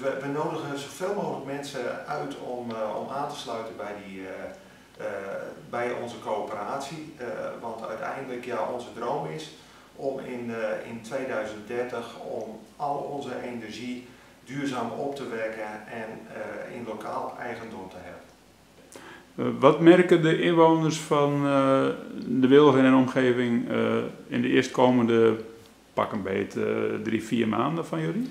Dus we, nodigen zoveel mogelijk mensen uit om, uh, om aan te sluiten bij, die, uh, uh, bij onze coöperatie. want uiteindelijk, ja, onze droom is om in, in 2030 om al onze energie duurzaam op te wekken en in lokaal eigendom te hebben. Wat merken de inwoners van de Wilgen en omgeving in de eerstkomende pak een beet drie, vier maanden van jullie?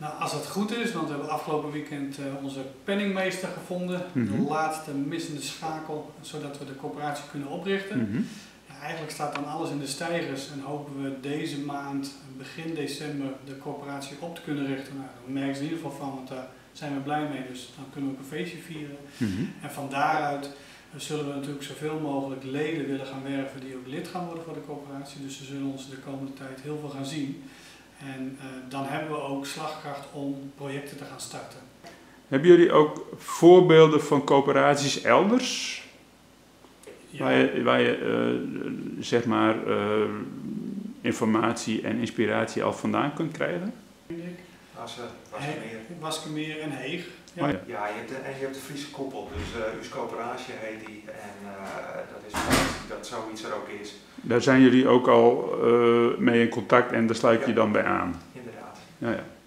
Nou, als het goed is, want we hebben afgelopen weekend uh, onze penningmeester gevonden, mm -hmm. de laatste missende schakel, zodat we de coöperatie kunnen oprichten. Mm -hmm. ja, eigenlijk staat dan alles in de stijgers en hopen we deze maand, begin december, de coöperatie op te kunnen richten. Nou, daar merken ze in ieder geval van, want daar zijn we blij mee, dus dan kunnen we ook een feestje vieren. Mm -hmm. En van daaruit uh, zullen we natuurlijk zoveel mogelijk leden willen gaan werven die ook lid gaan worden voor de coöperatie. Dus ze zullen ons de komende tijd heel veel gaan zien. En uh, dan hebben we ook slagkracht om projecten te gaan starten. Hebben jullie ook voorbeelden van coöperaties elders? Ja. Waar je, waar je uh, zeg maar uh, informatie en inspiratie al vandaan kunt krijgen? Assen, Waskemeer. En Heeg. Ja, oh ja. ja je hebt de, en je hebt de Friese koppel, dus uh, Us Coöperatie heet die. En dat is dat zoiets er ook is. Daar zijn jullie ook al uh, mee in contact en daar sluit je dan bij aan? Ja, ja.